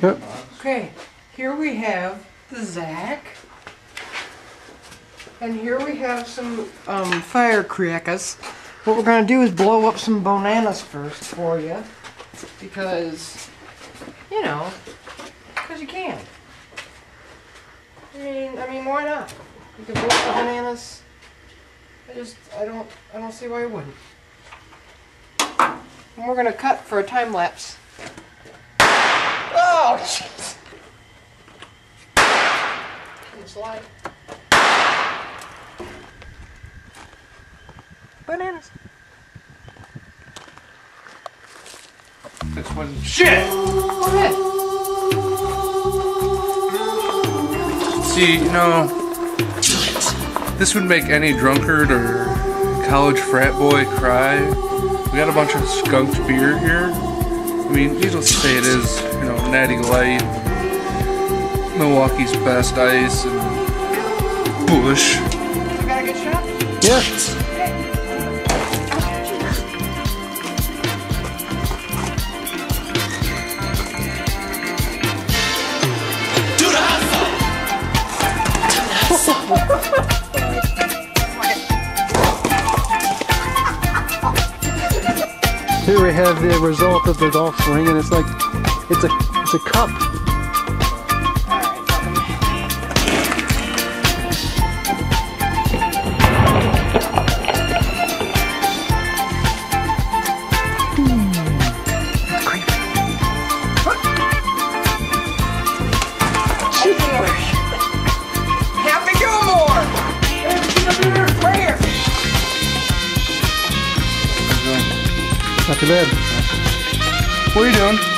Yep. Okay, here we have the Zach. And here we have some um, firecrackers. What we're gonna do is blow up some bananas first for you. Because, you know, because you can. I mean, I mean, why not? You can blow up the bananas. I just, I don't, I don't see why you wouldn't. And we're gonna cut for a time lapse. Oh, jeez. Can slide. Bananas. This one. Shit! Go. See, you know, this would make any drunkard or college frat boy cry. We got a bunch of skunked beer here. I mean, needless to say, it is, you know, Natty Light, Milwaukee's best ice, and Busch. You got a good shot? Yeah. We have the result of the golf swing, and it's like it's a it's a cup. Too bad. What are you doing?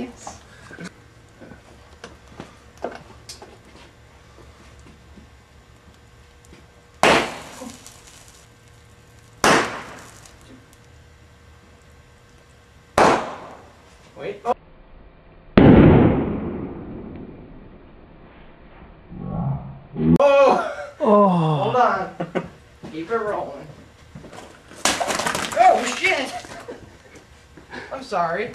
Yes. Wait. Oh. Oh! Oh, Hold on. Keep it rolling. Oh shit! I'm sorry.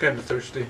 Kinda thirsty.